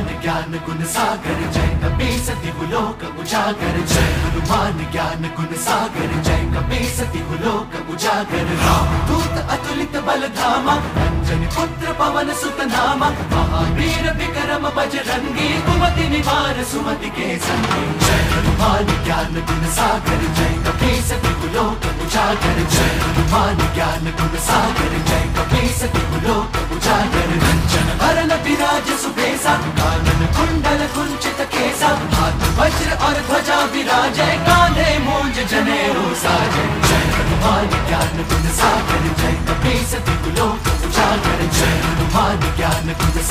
हनुमान ज्ञान गुण सागर, जय कपी सति लोक उजागर। जय हनुमान, ज्ञान गुण सागर, जय कपी सति लोक उजागर। राम दूत अतुलित बल धामा अंजन पुत्र पवन सुत नामा महावीर विक्रम बजरंगी कुमति निवार सुमति के संगी जय हनुमान, ज्ञान गुण सागर, जय कपी सति लोक उजागर। जय हनुमान, ज्ञान गुण सागर, जय कपी सति लोक उजागर। कंचन भरन सुबेसा कानन कुंडल कुंचित केसा हाथ वज्र और ध्वजा मूंज साजे जय हनुमान ज्ञान गुण सागर, जय कपीस जय। हनुमान ज्ञान गुण सागर